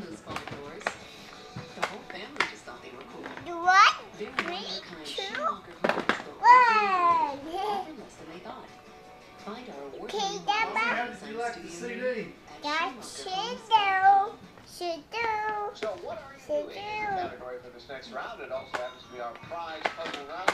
those barn doors. The whole family just thought they were cool. One, Very Three, two, one. thought. Find our award Okay, that you like the CD? That's SchumacherHomes.com. should So what are you doing in the category for this next round? It also happens to be our prize puzzle round.